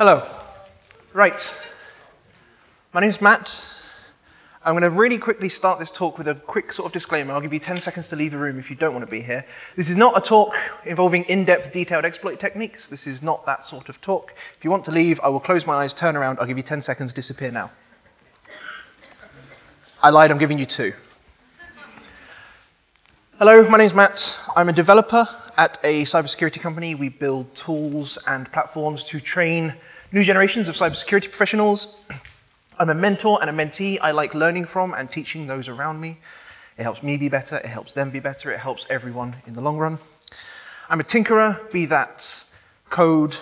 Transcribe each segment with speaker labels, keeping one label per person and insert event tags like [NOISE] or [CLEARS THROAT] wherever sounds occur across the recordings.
Speaker 1: Hello. Right. My name's Matt. I'm going to really quickly start this talk with a quick sort of disclaimer. I'll give you 10 seconds to leave the room if you don't want to be here. This is not a talk involving in-depth, detailed exploit techniques. This is not that sort of talk. If you want to leave, I will close my eyes, turn around, I'll give you 10 seconds, disappear now. I lied, I'm giving you two. Hello, my name's Matt. I'm a developer at a cybersecurity company. We build tools and platforms to train new generations of cybersecurity professionals. I'm a mentor and a mentee. I like learning from and teaching those around me. It helps me be better, it helps them be better, it helps everyone in the long run. I'm a tinkerer, be that code,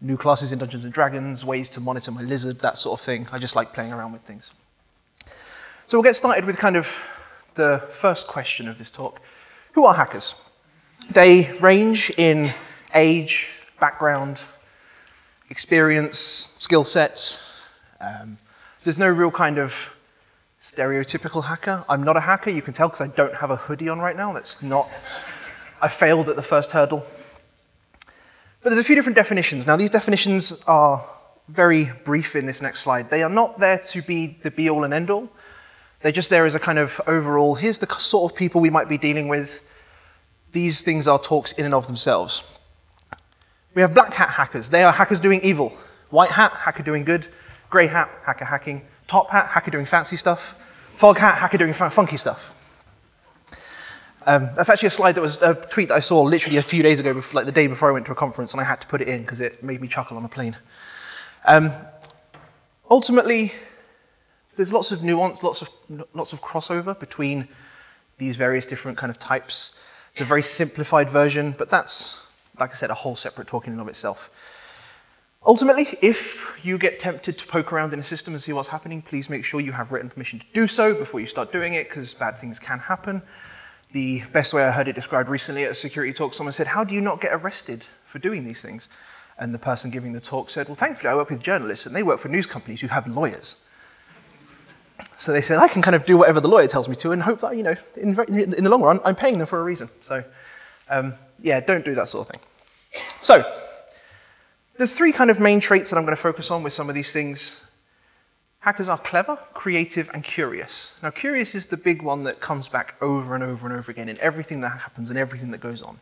Speaker 1: new classes in Dungeons and Dragons, ways to monitor my lizard, that sort of thing. I just like playing around with things. So we'll get started with kind of the first question of this talk. Who are hackers? They range in age, background, experience, skill sets, um, there's no real kind of stereotypical hacker. I'm not a hacker, you can tell because I don't have a hoodie on right now. That's not, I failed at the first hurdle. But there's a few different definitions. Now, these definitions are very brief in this next slide. They are not there to be the be all and end all. They're just there as a kind of overall, here's the sort of people we might be dealing with. These things are talks in and of themselves. We have black hat hackers. They are hackers doing evil. White hat, hacker doing good. Grey hat, hacker hacking. Top hat, hacker doing fancy stuff. Fog hat, hacker doing funky stuff. Um, that's actually a slide that was a tweet that I saw literally a few days ago, before, like the day before I went to a conference, and I had to put it in because it made me chuckle on a plane. Um, ultimately, there's lots of nuance, lots of, lots of crossover between these various different kind of types. It's a very simplified version, but that's, like I said, a whole separate talk in and of itself. Ultimately, if you get tempted to poke around in a system and see what's happening, please make sure you have written permission to do so before you start doing it, because bad things can happen. The best way I heard it described recently at a security talk, someone said, How do you not get arrested for doing these things? And the person giving the talk said, Well, thankfully, I work with journalists, and they work for news companies who have lawyers. So they said, I can kind of do whatever the lawyer tells me to and hope that, you know, in, in the long run, I'm paying them for a reason. So, um, yeah, don't do that sort of thing. So, there's three kind of main traits that I'm going to focus on with some of these things. Hackers are clever, creative, and curious. Now, curious is the big one that comes back over and over and over again in everything that happens and everything that goes on.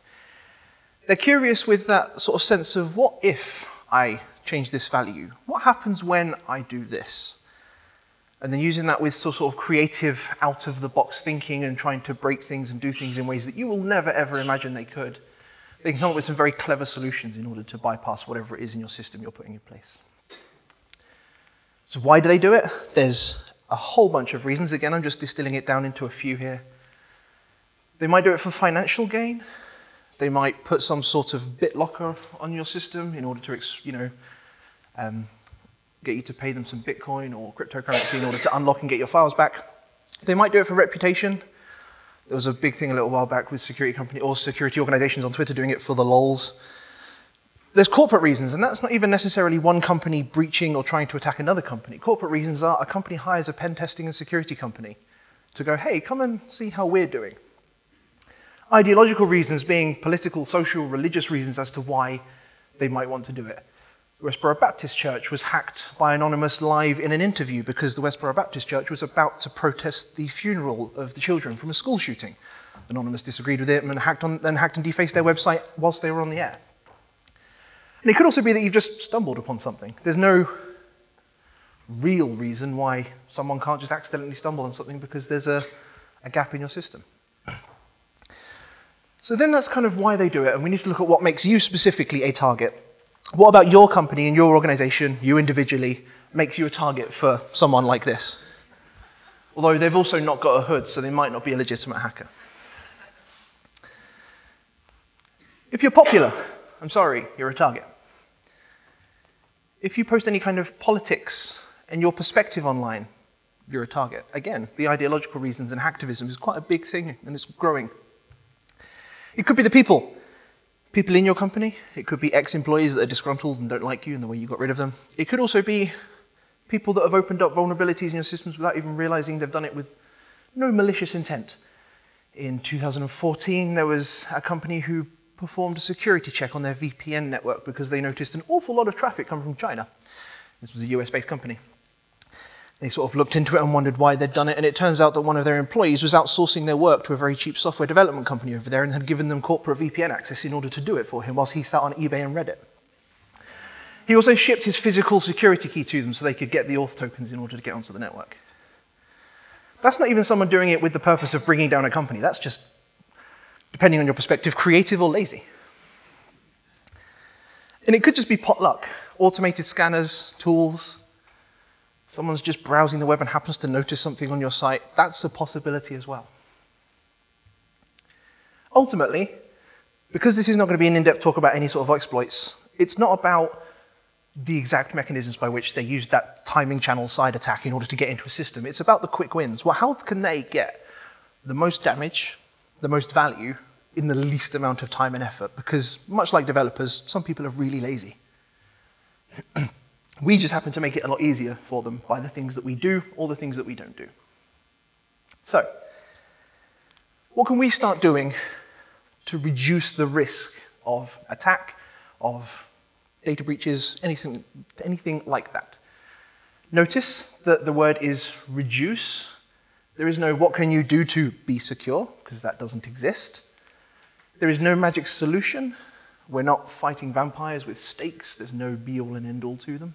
Speaker 1: They're curious with that sort of sense of what if I change this value? What happens when I do this? And then using that with sort of creative, out of the box thinking and trying to break things and do things in ways that you will never ever imagine they could they can come up with some very clever solutions in order to bypass whatever it is in your system you're putting in place. So, why do they do it? There's a whole bunch of reasons. Again, I'm just distilling it down into a few here. They might do it for financial gain. They might put some sort of BitLocker on your system in order to, you know, um, get you to pay them some Bitcoin or cryptocurrency in order to unlock and get your files back. They might do it for reputation. There was a big thing a little while back with security company or security organizations on Twitter doing it for the lols. There's corporate reasons, and that's not even necessarily one company breaching or trying to attack another company. Corporate reasons are a company hires a pen testing and security company to go, hey, come and see how we're doing. Ideological reasons being political, social, religious reasons as to why they might want to do it. Westboro Baptist Church was hacked by Anonymous live in an interview because the Westboro Baptist Church was about to protest the funeral of the children from a school shooting. Anonymous disagreed with it and hacked, on, and hacked and defaced their website whilst they were on the air. And it could also be that you've just stumbled upon something. There's no real reason why someone can't just accidentally stumble on something because there's a, a gap in your system. So then that's kind of why they do it, and we need to look at what makes you specifically a target. What about your company and your organization, you individually, makes you a target for someone like this? Although they've also not got a hood, so they might not be a legitimate hacker. If you're popular, I'm sorry, you're a target. If you post any kind of politics and your perspective online, you're a target. Again, the ideological reasons and hacktivism is quite a big thing and it's growing. It could be the people people in your company. It could be ex employees that are disgruntled and don't like you and the way you got rid of them. It could also be people that have opened up vulnerabilities in your systems without even realizing they've done it with no malicious intent. In 2014, there was a company who performed a security check on their VPN network because they noticed an awful lot of traffic coming from China. This was a US based company. They sort of looked into it and wondered why they'd done it, and it turns out that one of their employees was outsourcing their work to a very cheap software development company over there and had given them corporate VPN access in order to do it for him whilst he sat on eBay and Reddit. He also shipped his physical security key to them so they could get the auth tokens in order to get onto the network. That's not even someone doing it with the purpose of bringing down a company. That's just, depending on your perspective, creative or lazy. And it could just be potluck automated scanners, tools. Someone's just browsing the web and happens to notice something on your site. That's a possibility as well. Ultimately, because this is not going to be an in depth talk about any sort of exploits, it's not about the exact mechanisms by which they use that timing channel side attack in order to get into a system. It's about the quick wins. Well, how can they get the most damage, the most value, in the least amount of time and effort? Because, much like developers, some people are really lazy. [CLEARS THROAT] we just happen to make it a lot easier for them by the things that we do or the things that we don't do. So, what can we start doing to reduce the risk of attack, of data breaches, anything, anything like that. Notice that the word is reduce. There is no what can you do to be secure, because that doesn't exist. There is no magic solution. We're not fighting vampires with stakes. There's no be all and end all to them.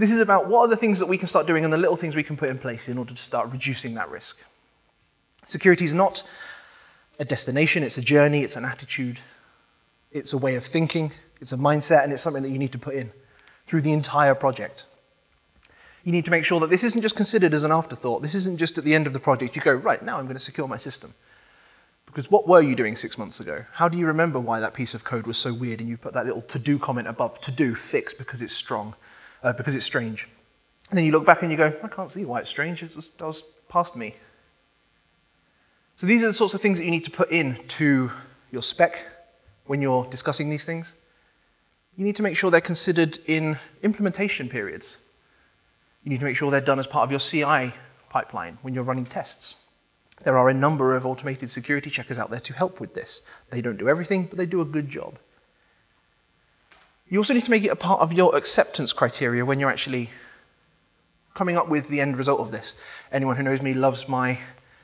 Speaker 1: This is about what are the things that we can start doing and the little things we can put in place in order to start reducing that risk. Security is not a destination, it's a journey, it's an attitude, it's a way of thinking. It's a mindset and it's something that you need to put in through the entire project. You need to make sure that this isn't just considered as an afterthought. This isn't just at the end of the project. You go, right, now I'm going to secure my system. Because what were you doing six months ago? How do you remember why that piece of code was so weird and you put that little to do comment above to do, fix because it's strong, uh, because it's strange? And then you look back and you go, I can't see why it's strange. It was, that was past me. So these are the sorts of things that you need to put in to your spec when you're discussing these things you need to make sure they're considered in implementation periods. You need to make sure they're done as part of your CI pipeline when you're running tests. There are a number of automated security checkers out there to help with this. They don't do everything, but they do a good job. You also need to make it a part of your acceptance criteria when you're actually coming up with the end result of this. Anyone who knows me loves my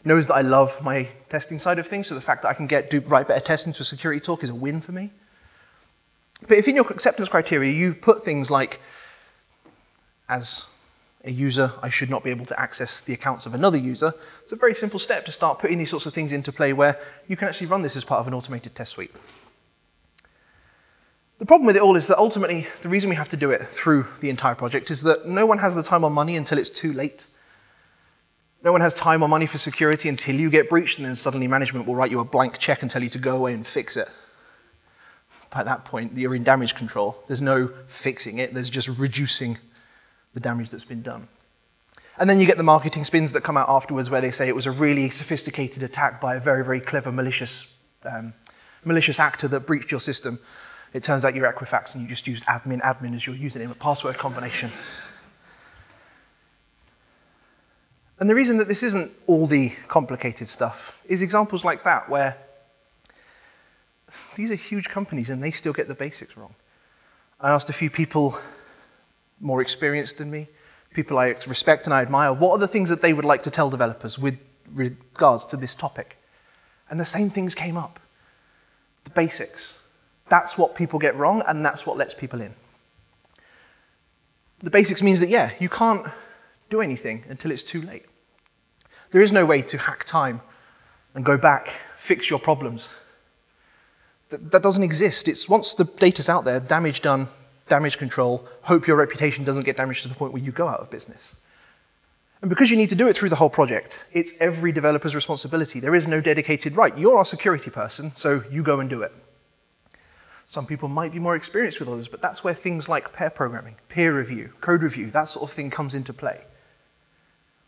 Speaker 1: knows that I love my testing side of things, so the fact that I can get do write better tests into a security talk is a win for me. But if in your acceptance criteria you put things like, as a user, I should not be able to access the accounts of another user, it's a very simple step to start putting these sorts of things into play where you can actually run this as part of an automated test suite. The problem with it all is that ultimately the reason we have to do it through the entire project is that no one has the time or money until it's too late. No one has time or money for security until you get breached, and then suddenly management will write you a blank check and tell you to go away and fix it by that point, you're in damage control. There's no fixing it, there's just reducing the damage that's been done. And then you get the marketing spins that come out afterwards where they say it was a really sophisticated attack by a very, very clever malicious, um, malicious actor that breached your system. It turns out you're Equifax and you just used admin admin as your username and password combination. And the reason that this isn't all the complicated stuff is examples like that where these are huge companies and they still get the basics wrong. I asked a few people more experienced than me, people I respect and I admire, what are the things that they would like to tell developers with regards to this topic? And the same things came up. The basics. That's what people get wrong and that's what lets people in. The basics means that, yeah, you can't do anything until it's too late. There is no way to hack time and go back, fix your problems, that, that doesn't exist. It's once the data's out there, damage done, damage control, hope your reputation doesn't get damaged to the point where you go out of business. And because you need to do it through the whole project, it's every developer's responsibility. There is no dedicated, right, you're our security person, so you go and do it. Some people might be more experienced with others, but that's where things like pair programming, peer review, code review, that sort of thing comes into play.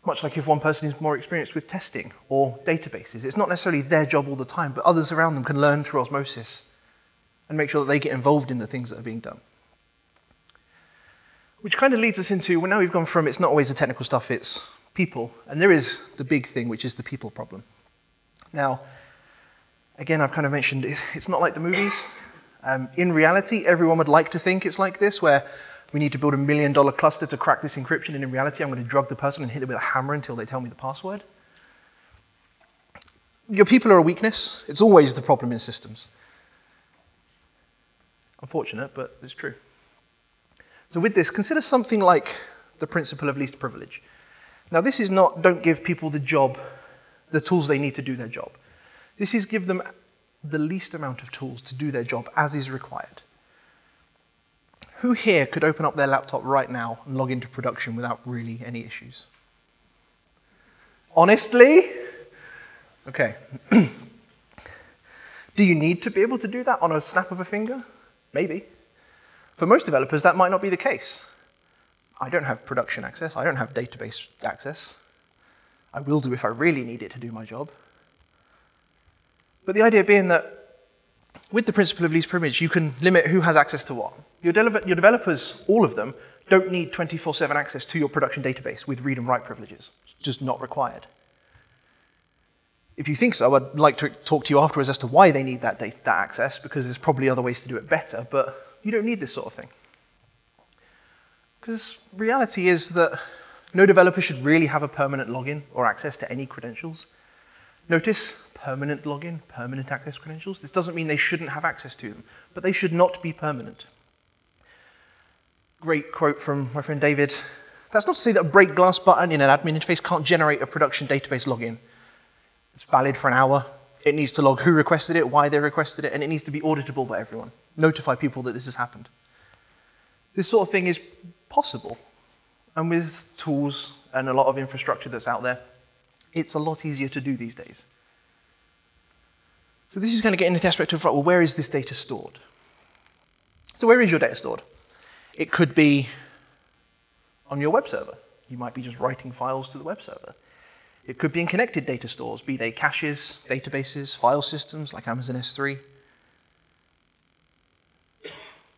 Speaker 1: Much like if one person is more experienced with testing or databases. It's not necessarily their job all the time, but others around them can learn through osmosis and make sure that they get involved in the things that are being done. Which kind of leads us into, well, now we've gone from it's not always the technical stuff, it's people. And there is the big thing, which is the people problem. Now, again, I've kind of mentioned it's not like the movies. Um, in reality, everyone would like to think it's like this, where we need to build a million dollar cluster to crack this encryption, and in reality, I'm going to drug the person and hit them with a hammer until they tell me the password. Your people are a weakness. It's always the problem in systems. Unfortunate, but it's true. So, with this, consider something like the principle of least privilege. Now, this is not don't give people the job, the tools they need to do their job. This is give them the least amount of tools to do their job as is required. Who here could open up their laptop right now and log into production without really any issues? Honestly? Okay. [CLEARS THROAT] do you need to be able to do that on a snap of a finger? Maybe. For most developers, that might not be the case. I don't have production access, I don't have database access. I will do if I really need it to do my job. But the idea being that with the principle of least privilege, you can limit who has access to what. Your, de your developers, all of them, don't need 24 7 access to your production database with read and write privileges. It's just not required. If you think so, I'd like to talk to you afterwards as to why they need that, data, that access, because there's probably other ways to do it better, but you don't need this sort of thing. Because reality is that no developer should really have a permanent login or access to any credentials. Notice permanent login, permanent access credentials. This doesn't mean they shouldn't have access to them, but they should not be permanent. Great quote from my friend David. That's not to say that a break glass button in an admin interface can't generate a production database login. It's valid for an hour. It needs to log who requested it, why they requested it, and it needs to be auditable by everyone. Notify people that this has happened. This sort of thing is possible. And with tools and a lot of infrastructure that's out there, it's a lot easier to do these days. So this is going to get into the aspect of, right, well, where is this data stored? So where is your data stored? It could be on your web server. You might be just writing files to the web server. It could be in connected data stores, be they caches, databases, file systems like Amazon S3.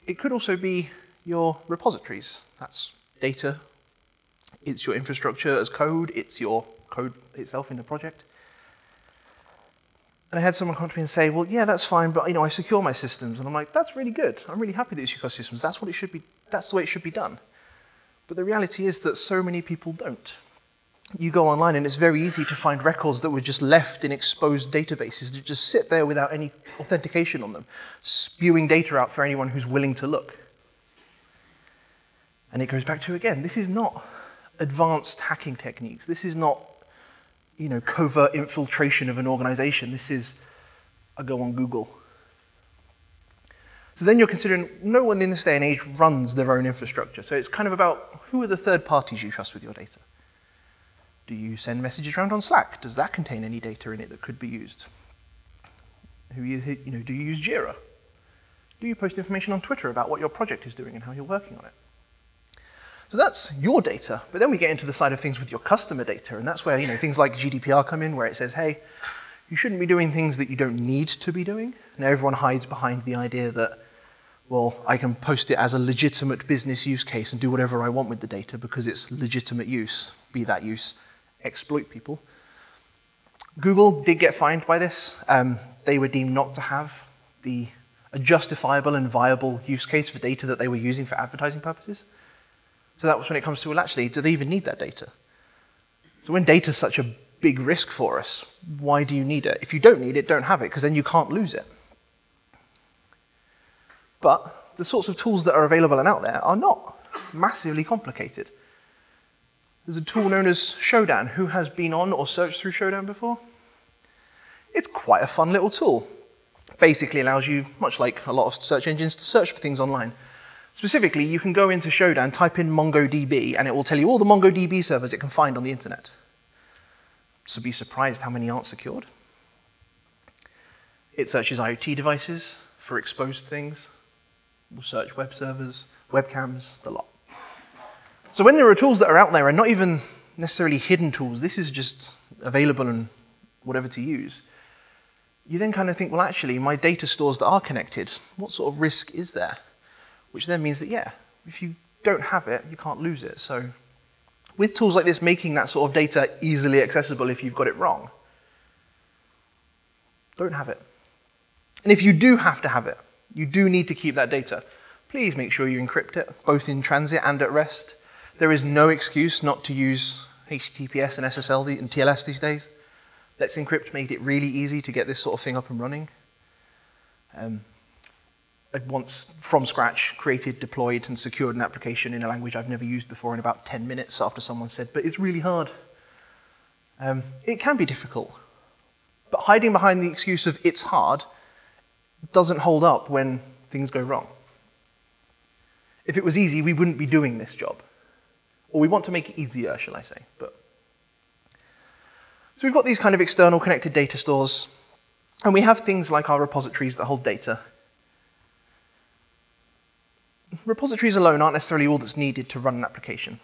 Speaker 1: It could also be your repositories. That's data. It's your infrastructure as code. It's your code itself in the project. And I had someone come to me and say, well, yeah, that's fine, but you know, I secure my systems. And I'm like, that's really good. I'm really happy that you secure systems. That's what it should be. That's the way it should be done. But the reality is that so many people don't. You go online and it's very easy to find records that were just left in exposed databases that just sit there without any authentication on them, spewing data out for anyone who's willing to look. And it goes back to again, this is not advanced hacking techniques. This is not you know, covert infiltration of an organization. This is a go on Google. So then you're considering no one in this day and age runs their own infrastructure. So it's kind of about who are the third parties you trust with your data? Do you send messages around on Slack? Does that contain any data in it that could be used? Who you, you know, do you use Jira? Do you post information on Twitter about what your project is doing and how you're working on it? So that's your data. But then we get into the side of things with your customer data, and that's where you know things like GDPR come in, where it says, hey, you shouldn't be doing things that you don't need to be doing. And everyone hides behind the idea that, well, I can post it as a legitimate business use case and do whatever I want with the data because it's legitimate use, be that use, exploit people. Google did get fined by this. Um, they were deemed not to have the a justifiable and viable use case for data that they were using for advertising purposes. So that was when it comes to, well, actually, do they even need that data? So when data is such a big risk for us, why do you need it? If you don't need it, don't have it, because then you can't lose it. But the sorts of tools that are available and out there are not massively complicated. There's a tool known as Shodan. Who has been on or searched through Shodan before? It's quite a fun little tool. Basically allows you, much like a lot of search engines, to search for things online. Specifically, you can go into Shodan, type in MongoDB, and it will tell you all the MongoDB servers it can find on the internet. So be surprised how many aren't secured. It searches IoT devices for exposed things. We'll search web servers, webcams, the lot. So when there are tools that are out there and not even necessarily hidden tools, this is just available and whatever to use, you then kind of think, well, actually, my data stores that are connected, what sort of risk is there? Which then means that, yeah, if you don't have it, you can't lose it. So with tools like this, making that sort of data easily accessible if you've got it wrong, don't have it. And if you do have to have it, you do need to keep that data, please make sure you encrypt it, both in transit and at rest. There is no excuse not to use HTTPS and SSL and TLS these days. Let's Encrypt made it really easy to get this sort of thing up and running. Um, once, from scratch, created, deployed, and secured an application in a language I've never used before in about 10 minutes after someone said, but it's really hard. Um, it can be difficult. But hiding behind the excuse of it's hard doesn't hold up when things go wrong. If it was easy, we wouldn't be doing this job. Or we want to make it easier, shall I say. But So we've got these kind of external connected data stores, and we have things like our repositories that hold data. Repositories alone aren't necessarily all that's needed to run an application.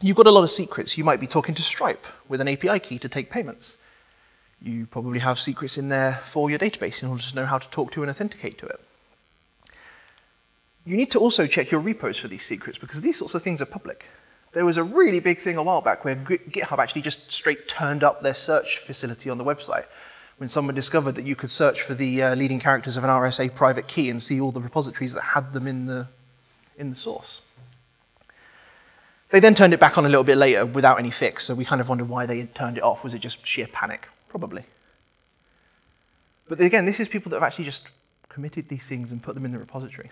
Speaker 1: You've got a lot of secrets. You might be talking to Stripe with an API key to take payments. You probably have secrets in there for your database in order to know how to talk to and authenticate to it. You need to also check your repos for these secrets because these sorts of things are public. There was a really big thing a while back where GitHub actually just straight turned up their search facility on the website when someone discovered that you could search for the uh, leading characters of an RSA private key and see all the repositories that had them in the, in the source. They then turned it back on a little bit later without any fix, so we kind of wondered why they had turned it off. Was it just sheer panic? Probably. But again, this is people that have actually just committed these things and put them in the repository.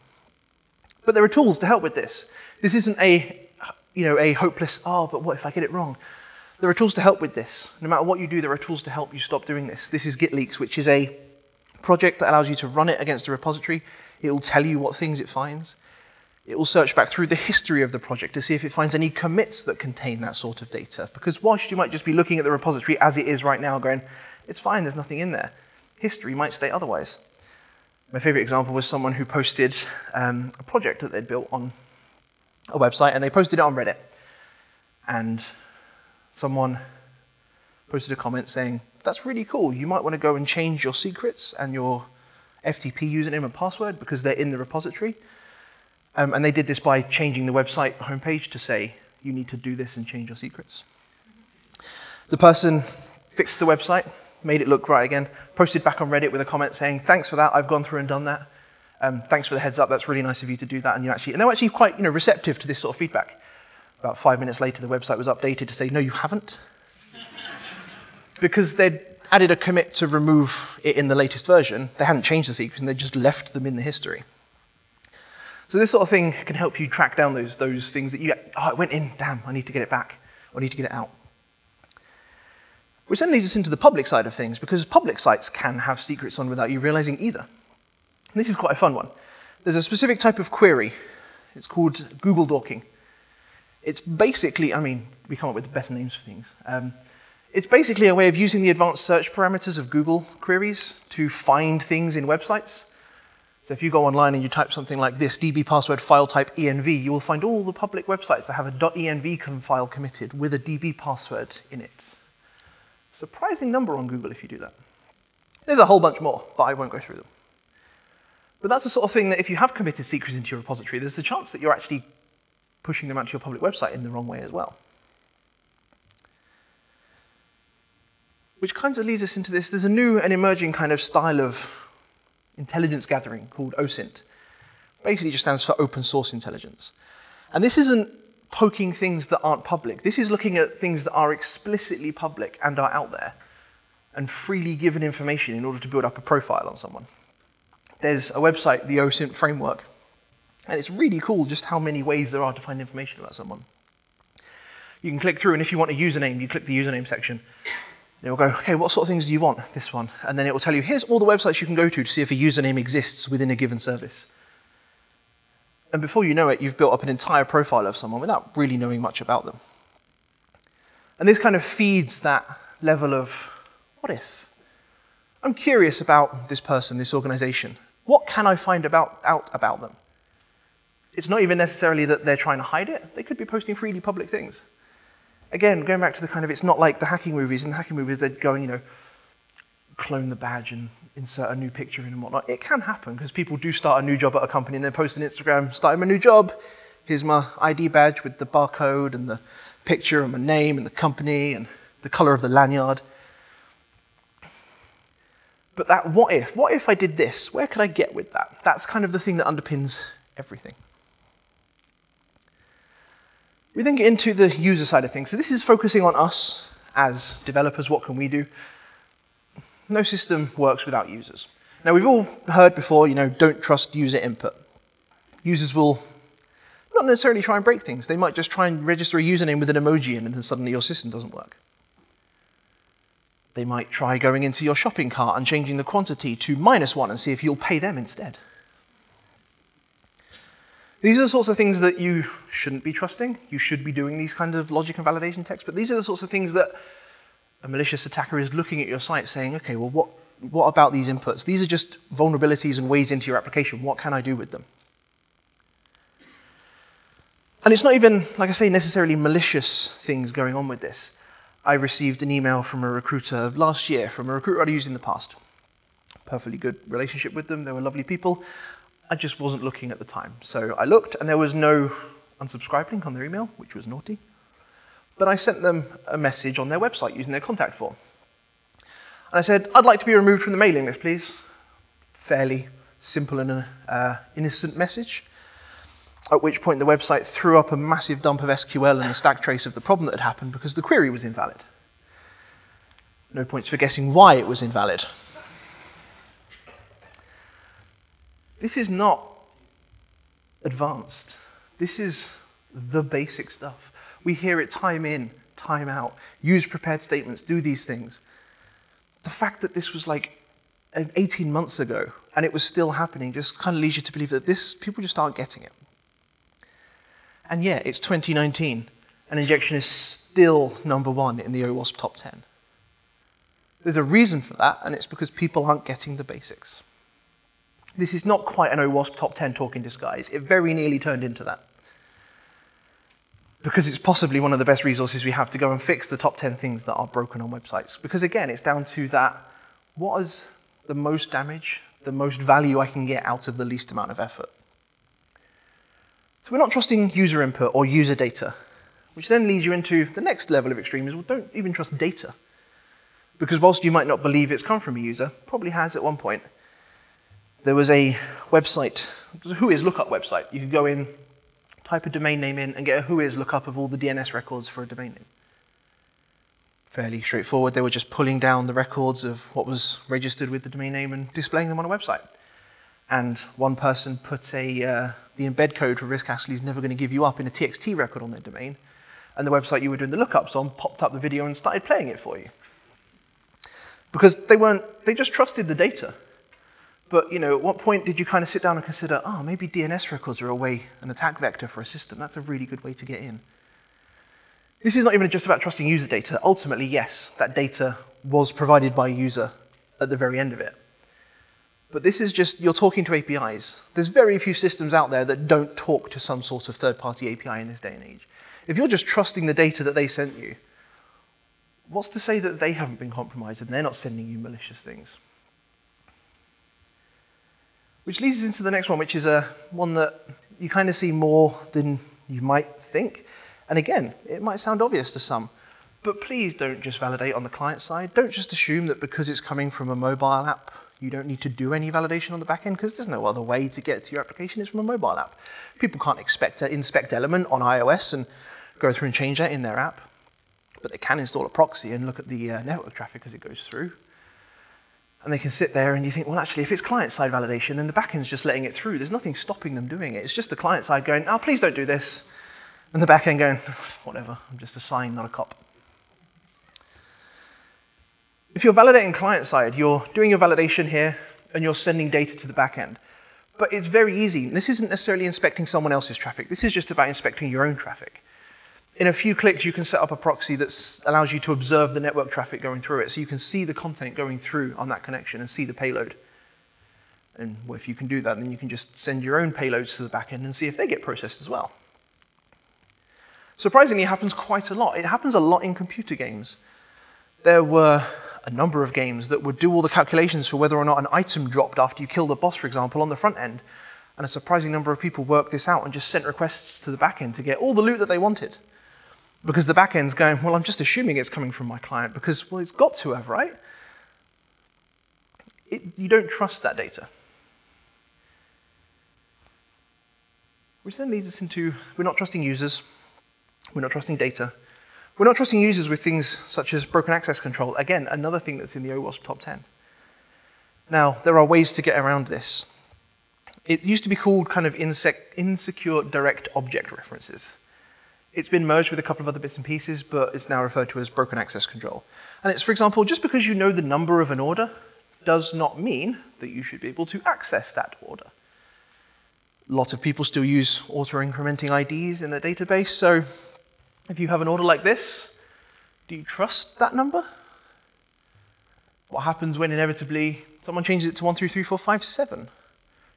Speaker 1: But there are tools to help with this. This isn't a, you know, a hopeless, oh, but what if I get it wrong? There are tools to help with this. No matter what you do, there are tools to help you stop doing this. This is GitLeaks, which is a project that allows you to run it against a repository. It will tell you what things it finds. It will search back through the history of the project to see if it finds any commits that contain that sort of data. Because whilst you might just be looking at the repository as it is right now, going, it's fine, there's nothing in there, history might state otherwise. My favorite example was someone who posted um, a project that they'd built on a website, and they posted it on Reddit. And someone posted a comment saying, That's really cool. You might want to go and change your secrets and your FTP username and password because they're in the repository. Um, and they did this by changing the website homepage to say, You need to do this and change your secrets. The person fixed the website, made it look right again, posted back on Reddit with a comment saying, thanks for that, I've gone through and done that. Um, thanks for the heads up, that's really nice of you to do that. And, you actually, and they were actually quite you know, receptive to this sort of feedback. About five minutes later, the website was updated to say, no, you haven't. [LAUGHS] because they'd added a commit to remove it in the latest version. They hadn't changed the secrets, and they just left them in the history. So this sort of thing can help you track down those, those things that you, oh, it went in, damn, I need to get it back, I need to get it out. Which then leads us into the public side of things, because public sites can have secrets on without you realizing either. And this is quite a fun one. There's a specific type of query. It's called Google Dorking. It's basically, I mean, we come up with the better names for things. Um, it's basically a way of using the advanced search parameters of Google queries to find things in websites. If you go online and you type something like this, db password file type env, you will find all the public websites that have a .env file committed with a db password in it. Surprising number on Google if you do that. There's a whole bunch more, but I won't go through them. But that's the sort of thing that if you have committed secrets into your repository, there's the chance that you're actually pushing them out to your public website in the wrong way as well. Which kind of leads us into this. There's a new and emerging kind of style of intelligence gathering called OSINT. Basically just stands for open source intelligence. And this isn't poking things that aren't public. This is looking at things that are explicitly public and are out there and freely given information in order to build up a profile on someone. There's a website, the OSINT framework, and it's really cool just how many ways there are to find information about someone. You can click through, and if you want a username, you click the username section. It will go, okay, what sort of things do you want? This one. And then it will tell you, here's all the websites you can go to to see if a username exists within a given service. And before you know it, you've built up an entire profile of someone without really knowing much about them. And this kind of feeds that level of what if? I'm curious about this person, this organization. What can I find about, out about them? It's not even necessarily that they're trying to hide it, they could be posting freely public things. Again, going back to the kind of, it's not like the hacking movies. In the hacking movies, they're going, you know, clone the badge and insert a new picture in and whatnot. It can happen because people do start a new job at a company and then post on Instagram, starting my new job. Here's my ID badge with the barcode and the picture and my name and the company and the color of the lanyard. But that what if, what if I did this? Where could I get with that? That's kind of the thing that underpins everything. We then get into the user side of things. So this is focusing on us as developers. What can we do? No system works without users. Now we've all heard before, you know, don't trust user input. Users will not necessarily try and break things. They might just try and register a username with an emoji in and then suddenly your system doesn't work. They might try going into your shopping cart and changing the quantity to minus one and see if you'll pay them instead. These are the sorts of things that you shouldn't be trusting. You should be doing these kinds of logic and validation tests, but these are the sorts of things that a malicious attacker is looking at your site saying, okay, well, what, what about these inputs? These are just vulnerabilities and ways into your application. What can I do with them? And it's not even, like I say, necessarily malicious things going on with this. I received an email from a recruiter last year, from a recruiter I'd used in the past. Perfectly good relationship with them, they were lovely people. I just wasn't looking at the time. So I looked, and there was no unsubscribe link on their email, which was naughty. But I sent them a message on their website using their contact form. And I said, I'd like to be removed from the mailing list, please. Fairly simple and uh, innocent message. At which point the website threw up a massive dump of SQL and the stack trace of the problem that had happened because the query was invalid. No points for guessing why it was invalid. This is not advanced. This is the basic stuff. We hear it time in, time out. Use prepared statements, do these things. The fact that this was like 18 months ago and it was still happening just kind of leads you to believe that this people just aren't getting it. And yet, it's 2019, and injection is still number one in the OWASP top 10. There's a reason for that, and it's because people aren't getting the basics. This is not quite an OWASP top 10 talk in disguise. It very nearly turned into that. Because it's possibly one of the best resources we have to go and fix the top 10 things that are broken on websites. Because again, it's down to that what is the most damage, the most value I can get out of the least amount of effort. So we're not trusting user input or user data, which then leads you into the next level of extremism. Well, don't even trust data. Because whilst you might not believe it's come from a user, probably has at one point, there was a website, a lookup website. You could go in, type a domain name in, and get a Whois lookup of all the DNS records for a domain name. Fairly straightforward. They were just pulling down the records of what was registered with the domain name and displaying them on a website. And one person put a, uh, the embed code for Rick Astley is never going to give you up in a TXT record on their domain. And the website you were doing the lookups on popped up the video and started playing it for you. Because they weren't, they just trusted the data. But you know, at what point did you kind of sit down and consider, oh, maybe DNS records are a way, an attack vector for a system. That's a really good way to get in. This is not even just about trusting user data. Ultimately, yes, that data was provided by a user at the very end of it. But this is just, you're talking to APIs. There's very few systems out there that don't talk to some sort of third-party API in this day and age. If you're just trusting the data that they sent you, what's to say that they haven't been compromised and they're not sending you malicious things? Which leads us into the next one, which is a, one that you kind of see more than you might think. And again, it might sound obvious to some, but please don't just validate on the client side. Don't just assume that because it's coming from a mobile app you don't need to do any validation on the back end because there's no other way to get to your application. It's from a mobile app. People can't expect to inspect element on iOS and go through and change that in their app. But they can install a proxy and look at the uh, network traffic as it goes through. And they can sit there and you think, well, actually, if it's client-side validation, then the backend's just letting it through. There's nothing stopping them doing it. It's just the client side going, oh, please don't do this. And the backend going, whatever, I'm just a sign, not a cop. If you're validating client side, you're doing your validation here and you're sending data to the backend. But it's very easy. This isn't necessarily inspecting someone else's traffic. This is just about inspecting your own traffic. In a few clicks, you can set up a proxy that allows you to observe the network traffic going through it. So you can see the content going through on that connection and see the payload. And if you can do that, then you can just send your own payloads to the backend and see if they get processed as well. Surprisingly, it happens quite a lot. It happens a lot in computer games. There were a number of games that would do all the calculations for whether or not an item dropped after you killed a boss, for example, on the front end. And a surprising number of people worked this out and just sent requests to the backend to get all the loot that they wanted. Because the backend's going, well, I'm just assuming it's coming from my client because, well, it's got to have, right? it, you don't trust that data. Which then leads us into we're not trusting users, we're not trusting data, we're not trusting users with things such as broken access control. Again, another thing that's in the OWASP top 10. Now, there are ways to get around this. It used to be called kind of insecure direct object references. It's been merged with a couple of other bits and pieces, but it's now referred to as broken access control. And it's, for example, just because you know the number of an order does not mean that you should be able to access that order. Lots of people still use auto-incrementing IDs in their database, so if you have an order like this, do you trust that number? What happens when inevitably someone changes it to 123457?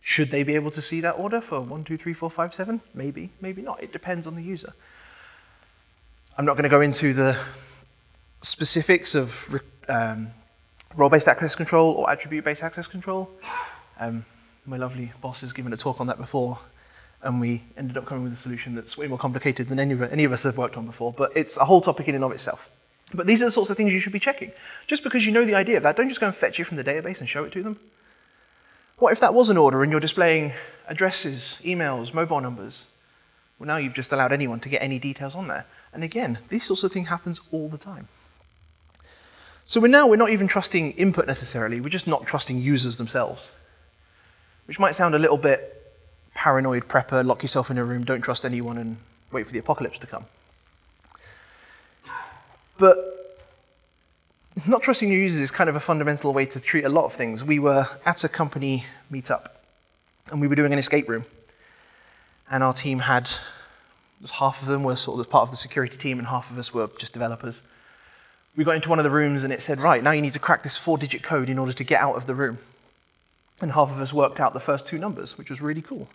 Speaker 1: Should they be able to see that order for 123457? Maybe, maybe not. It depends on the user. I'm not going to go into the specifics of um, role-based access control or attribute-based access control. Um, my lovely boss has given a talk on that before, and we ended up coming with a solution that's way more complicated than any any of us have worked on before, but it's a whole topic in and of itself. But these are the sorts of things you should be checking. Just because you know the idea of that, don't just go and fetch it from the database and show it to them. What if that was an order and you're displaying addresses, emails, mobile numbers? Well, now you've just allowed anyone to get any details on there. And again, this sorts of thing happens all the time. So we're now we're not even trusting input necessarily, we're just not trusting users themselves. Which might sound a little bit paranoid prepper, lock yourself in a room, don't trust anyone, and wait for the apocalypse to come. But not trusting your users is kind of a fundamental way to treat a lot of things. We were at a company meetup, and we were doing an escape room. And our team had, half of them were sort of part of the security team, and half of us were just developers. We got into one of the rooms, and it said, right, now you need to crack this four-digit code in order to get out of the room. And half of us worked out the first two numbers, which was really cool.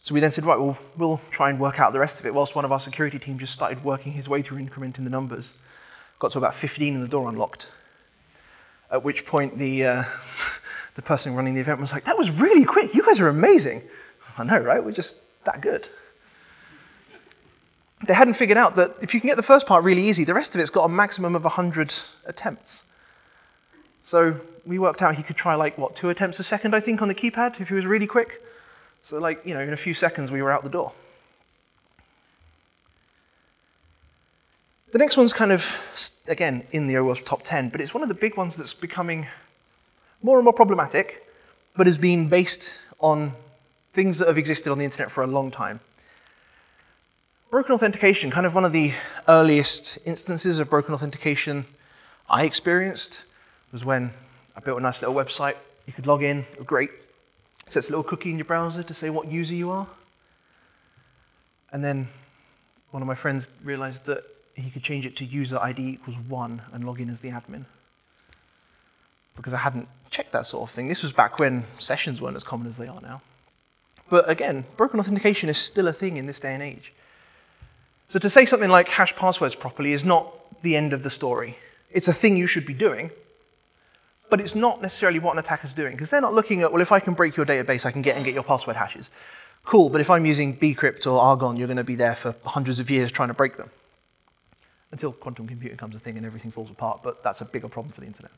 Speaker 1: So we then said, right, well, we'll try and work out the rest of it, whilst one of our security team just started working his way through incrementing the numbers. Got to about 15 and the door unlocked. At which point the, uh, [LAUGHS] the person running the event was like, that was really quick. You guys are amazing. I know, right? We're just that good. They hadn't figured out that if you can get the first part really easy, the rest of it's got a maximum of 100 attempts. So we worked out he could try like, what, two attempts a second, I think, on the keypad if he was really quick. So, like, you know, in a few seconds, we were out the door. The next one's kind of, again, in the OWASP top 10, but it's one of the big ones that's becoming more and more problematic, but has been based on things that have existed on the internet for a long time. Broken authentication, kind of one of the earliest instances of broken authentication I experienced was when I built a nice little website. You could log in, it was great sets a little cookie in your browser to say what user you are. And then one of my friends realized that he could change it to user ID equals one and log in as the admin. Because I hadn't checked that sort of thing. This was back when sessions weren't as common as they are now. But again, broken authentication is still a thing in this day and age. So to say something like hash passwords properly is not the end of the story. It's a thing you should be doing, but it's not necessarily what an attacker's doing, because they're not looking at, well, if I can break your database, I can get and get your password hashes. Cool, but if I'm using bcrypt or Argon, you're going to be there for hundreds of years trying to break them. Until quantum computing comes a thing and everything falls apart, but that's a bigger problem for the internet.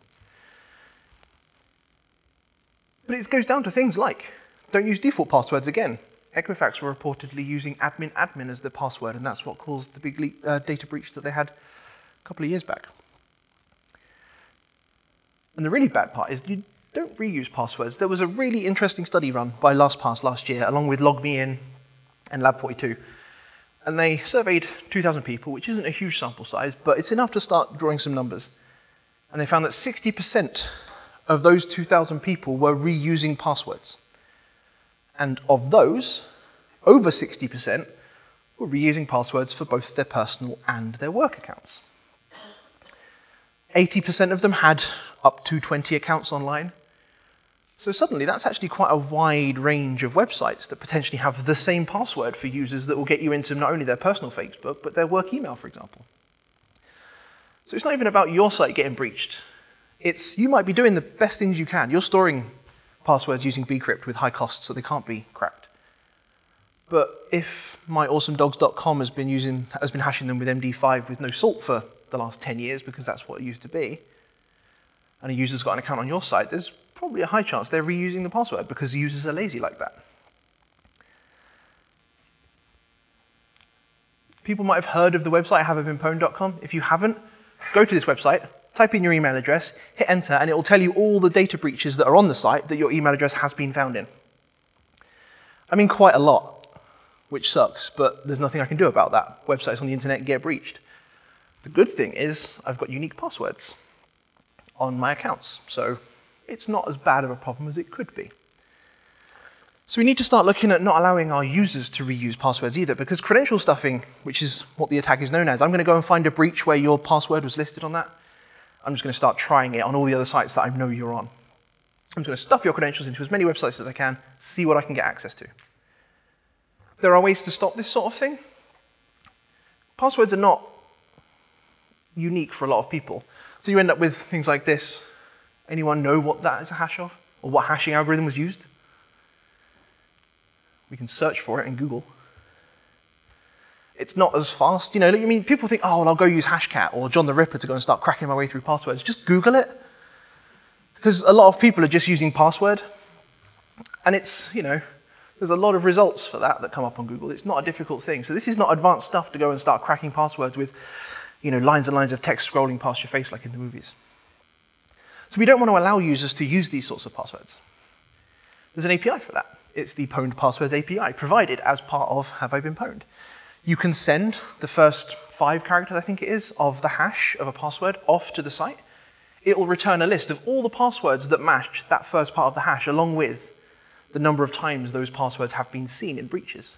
Speaker 1: But it goes down to things like, don't use default passwords again. Equifax were reportedly using admin admin as their password, and that's what caused the big uh, data breach that they had a couple of years back. And the really bad part is you don't reuse passwords. There was a really interesting study run by LastPass last year, along with LogMeIn and Lab42. And they surveyed 2,000 people, which isn't a huge sample size, but it's enough to start drawing some numbers. And they found that 60% of those 2,000 people were reusing passwords. And of those, over 60% were reusing passwords for both their personal and their work accounts. 80% of them had up to 20 accounts online. So suddenly that's actually quite a wide range of websites that potentially have the same password for users that will get you into not only their personal Facebook, but their work email, for example. So it's not even about your site getting breached. It's you might be doing the best things you can. You're storing passwords using bcrypt with high costs, so they can't be cracked. But if myawesomedogs.com has been using has been hashing them with MD5 with no salt for the last 10 years because that's what it used to be, and a user's got an account on your site, there's probably a high chance they're reusing the password because users are lazy like that. People might have heard of the website haveibeenpwned.com. If you haven't, go to this website, type in your email address, hit enter, and it will tell you all the data breaches that are on the site that your email address has been found in. I mean, quite a lot, which sucks, but there's nothing I can do about that. Websites on the internet get breached. The good thing is I've got unique passwords on my accounts, so it's not as bad of a problem as it could be. So we need to start looking at not allowing our users to reuse passwords either, because credential stuffing, which is what the attack is known as, I'm going to go and find a breach where your password was listed on that. I'm just going to start trying it on all the other sites that I know you're on. I'm just going to stuff your credentials into as many websites as I can, see what I can get access to. There are ways to stop this sort of thing. Passwords are not unique for a lot of people. So you end up with things like this. Anyone know what that is a hash of? Or what hashing algorithm was used? We can search for it in Google. It's not as fast. You know, I mean, people think, oh, well, I'll go use Hashcat or John the Ripper to go and start cracking my way through passwords. Just Google it. Because a lot of people are just using password. And it's, you know, there's a lot of results for that that come up on Google. It's not a difficult thing. So this is not advanced stuff to go and start cracking passwords with, you know, lines and lines of text scrolling past your face like in the movies. So we don't want to allow users to use these sorts of passwords. There's an API for that. It's the Pwned Passwords API, provided as part of Have I Been Pwned. You can send the first five characters, I think it is, of the hash of a password off to the site. It will return a list of all the passwords that match that first part of the hash, along with the number of times those passwords have been seen in breaches.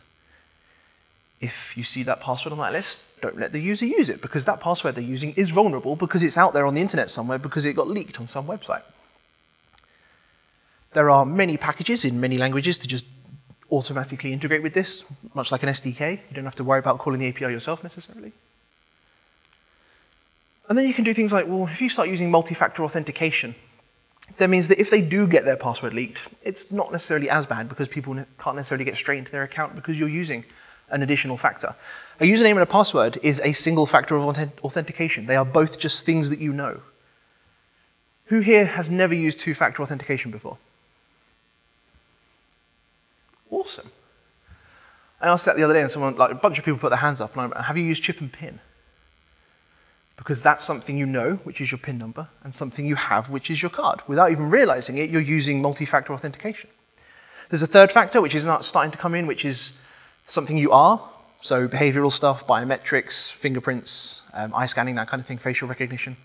Speaker 1: If you see that password on that list, don't let the user use it because that password they're using is vulnerable because it's out there on the internet somewhere because it got leaked on some website. There are many packages in many languages to just automatically integrate with this, much like an SDK. You don't have to worry about calling the API yourself necessarily. And then you can do things like, well, if you start using multi-factor authentication, that means that if they do get their password leaked, it's not necessarily as bad because people can't necessarily get straight into their account because you're using an additional factor. A username and a password is a single factor of authentication. They are both just things that you know. Who here has never used two-factor authentication before? Awesome. I asked that the other day, and someone, like a bunch of people put their hands up, and I went, have you used chip and pin? Because that's something you know, which is your PIN number, and something you have, which is your card. Without even realizing it, you're using multi-factor authentication. There's a third factor, which is not starting to come in, which is something you are. So behavioral stuff, biometrics, fingerprints, um, eye scanning, that kind of thing, facial recognition.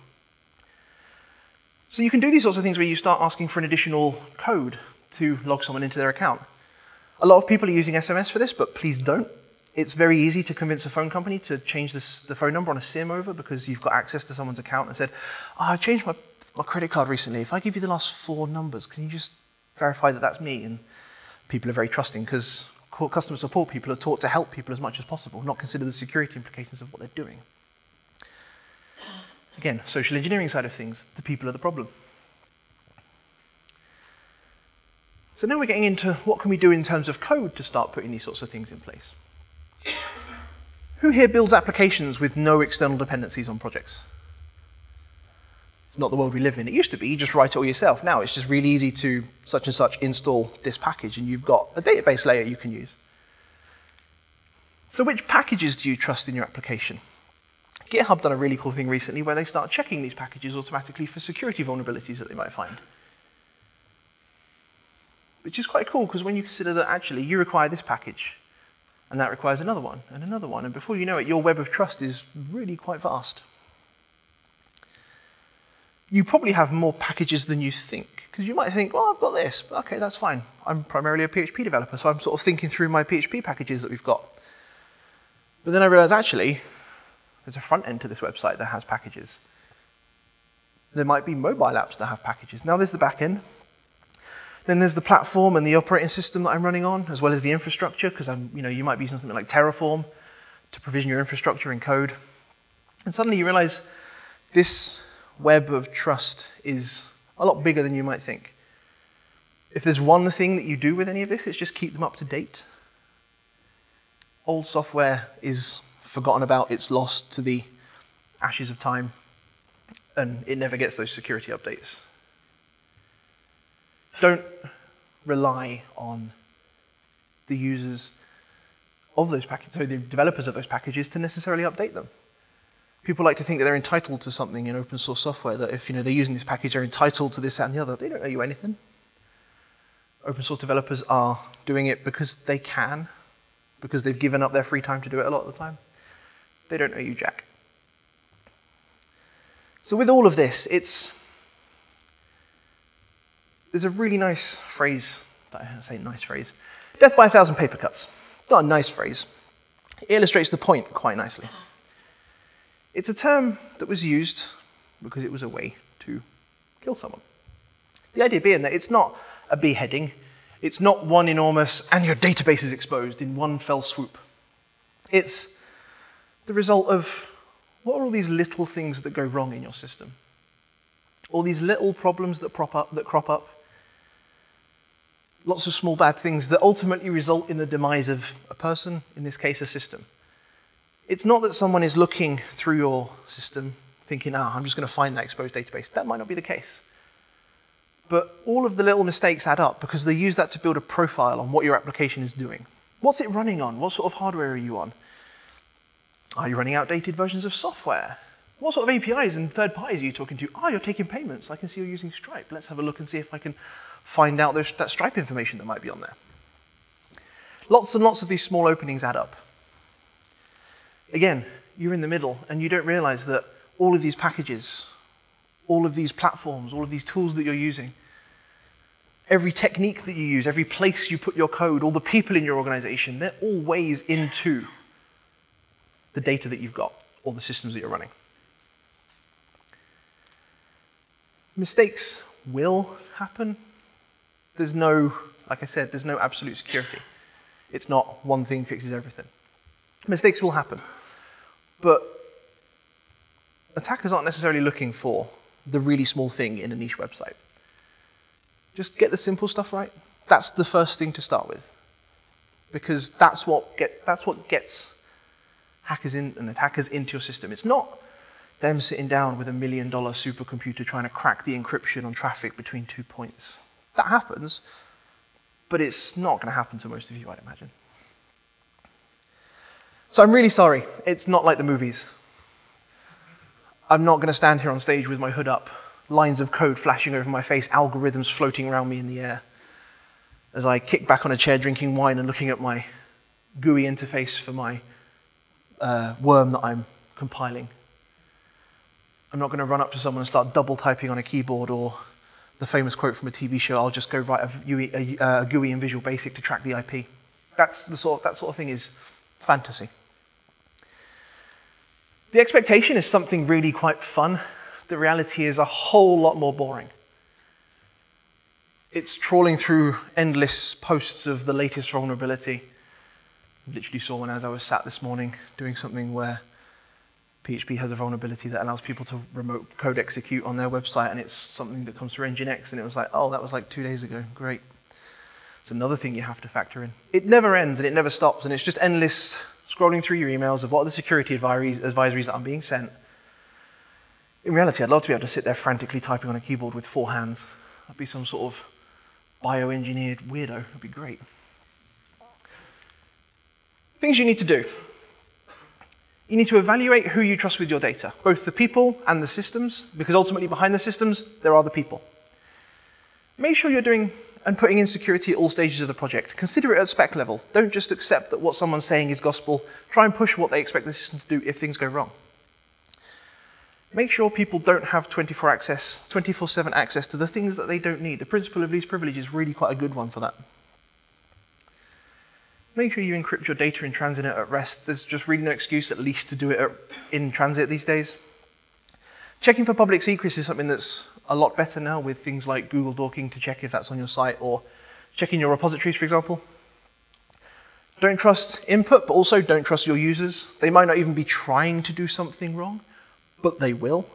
Speaker 1: So you can do these sorts of things where you start asking for an additional code to log someone into their account. A lot of people are using SMS for this, but please don't. It's very easy to convince a phone company to change this, the phone number on a SIM over because you've got access to someone's account and said, oh, I changed my, my credit card recently. If I give you the last four numbers, can you just verify that that's me? And people are very trusting because customer support people are taught to help people as much as possible, not consider the security implications of what they're doing. Again, social engineering side of things, the people are the problem. So now we're getting into what can we do in terms of code to start putting these sorts of things in place. Who here builds applications with no external dependencies on projects? It's not the world we live in. It used to be, you just write it all yourself. Now it's just really easy to such and such install this package and you've got a database layer you can use. So which packages do you trust in your application? GitHub done a really cool thing recently where they start checking these packages automatically for security vulnerabilities that they might find which is quite cool because when you consider that actually you require this package and that requires another one and another one, and before you know it, your web of trust is really quite vast. You probably have more packages than you think because you might think, well, I've got this. Okay, that's fine. I'm primarily a PHP developer, so I'm sort of thinking through my PHP packages that we've got. But then I realized actually, there's a front end to this website that has packages. There might be mobile apps that have packages. Now there's the back end, then there's the platform and the operating system that I'm running on, as well as the infrastructure, because you know, you might be using something like Terraform to provision your infrastructure in code. And suddenly you realize this web of trust is a lot bigger than you might think. If there's one thing that you do with any of this, it's just keep them up to date. Old software is forgotten about, it's lost to the ashes of time, and it never gets those security updates. Don't rely on the users of those packages, so the developers of those packages to necessarily update them. People like to think that they're entitled to something in open source software, that if you know, they're using this package, they're entitled to this, that, and the other. They don't owe you anything. Open source developers are doing it because they can, because they've given up their free time to do it a lot of the time. They don't owe you jack. So with all of this, it's there's a really nice phrase, I say nice phrase, death by a thousand paper cuts. Not a nice phrase. It illustrates the point quite nicely. It's a term that was used because it was a way to kill someone. The idea being that it's not a beheading, it's not one enormous, and your database is exposed in one fell swoop. It's the result of what are all these little things that go wrong in your system? All these little problems that, prop up, that crop up, lots of small bad things that ultimately result in the demise of a person, in this case, a system. It's not that someone is looking through your system thinking, ah, I'm just going to find that exposed database. That might not be the case. But all of the little mistakes add up because they use that to build a profile on what your application is doing. What's it running on? What sort of hardware are you on? Are you running outdated versions of software? What sort of APIs and third parties are you talking to? Ah, oh, you're taking payments. I can see you're using Stripe. Let's have a look and see if I can find out those, that Stripe information that might be on there. Lots and lots of these small openings add up. Again, you're in the middle and you don't realize that all of these packages, all of these platforms, all of these tools that you're using, every technique that you use, every place you put your code, all the people in your organization, they're all ways into the data that you've got or the systems that you're running. Mistakes will happen. There's no, like I said, there's no absolute security. It's not one thing fixes everything. Mistakes will happen. But attackers aren't necessarily looking for the really small thing in a niche website. Just get the simple stuff right. That's the first thing to start with. Because that's what, get, that's what gets hackers in, and attackers into your system. It's not them sitting down with a million dollar supercomputer trying to crack the encryption on traffic between two points. That happens, but it's not going to happen to most of you, I'd imagine. So I'm really sorry. It's not like the movies. I'm not going to stand here on stage with my hood up, lines of code flashing over my face, algorithms floating around me in the air, as I kick back on a chair drinking wine and looking at my GUI interface for my uh, worm that I'm compiling. I'm not going to run up to someone and start double typing on a keyboard or the famous quote from a TV show, I'll just go write a, a, a GUI in Visual Basic to track the IP. That's the sort that sort of thing is fantasy. The expectation is something really quite fun. The reality is a whole lot more boring. It's trawling through endless posts of the latest vulnerability I literally saw one as I was sat this morning doing something where PHP has a vulnerability that allows people to remote code execute on their website, and it's something that comes through Nginx, and it was like, oh, that was like two days ago. Great. It's another thing you have to factor in. It never ends and it never stops, and it's just endless scrolling through your emails of what are the security advisories that I'm being sent. In reality, I'd love to be able to sit there frantically typing on a keyboard with four hands. I'd be some sort of bioengineered weirdo. It'd be great. Things you need to do. You need to evaluate who you trust with your data, both the people and the systems, because ultimately behind the systems, there are the people. Make sure you're doing and putting in security at all stages of the project. Consider it at spec level. Don't just accept that what someone's saying is gospel. Try and push what they expect the system to do if things go wrong. Make sure people don't have 24 access, 24/7 access to the things that they don't need. The principle of least privilege is really quite a good one for that. Make sure you encrypt your data in transit at rest. There's just really no excuse, at least, to do it in transit these days. Checking for public secrets is something that's a lot better now with things like Google Dorking to check if that's on your site or checking your repositories, for example. Don't trust input, but also don't trust your users. They might not even be trying to do something wrong, but they will.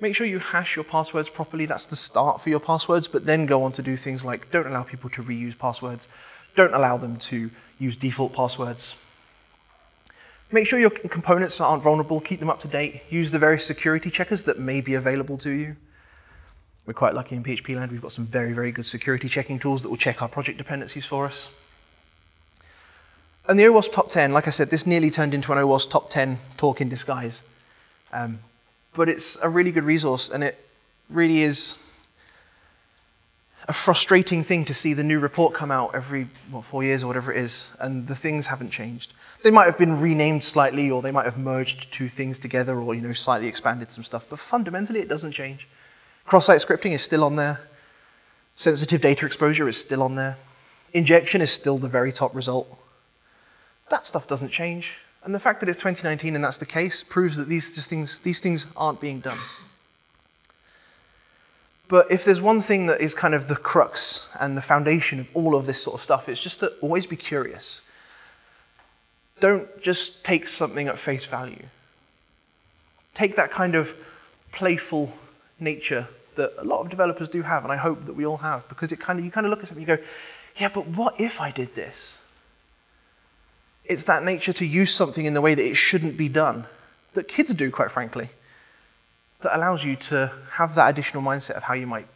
Speaker 1: Make sure you hash your passwords properly. That's the start for your passwords, but then go on to do things like don't allow people to reuse passwords, don't allow them to use default passwords. Make sure your components aren't vulnerable, keep them up to date, use the various security checkers that may be available to you. We're quite lucky in PHP land. We've got some very, very good security checking tools that will check our project dependencies for us. And the OWASP top 10, like I said, this nearly turned into an OWASP top 10 talk in disguise. Um, but it's a really good resource, and it really is a frustrating thing to see the new report come out every what, four years or whatever it is, and the things haven't changed. They might have been renamed slightly, or they might have merged two things together, or you know slightly expanded some stuff. But fundamentally, it doesn't change. Cross-site scripting is still on there. Sensitive data exposure is still on there. Injection is still the very top result. That stuff doesn't change. And the fact that it's 2019 and that's the case proves that these, things, these things aren't being done. But if there's one thing that is kind of the crux and the foundation of all of this sort of stuff, it's just to always be curious. Don't just take something at face value. Take that kind of playful nature that a lot of developers do have, and I hope that we all have, because it kind of you kind of look at something and you go, yeah, but what if I did this? It's that nature to use something in the way that it shouldn't be done, that kids do, quite frankly that allows you to have that additional mindset of how you might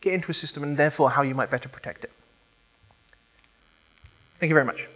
Speaker 1: get into a system and therefore how you might better protect it. Thank you very much.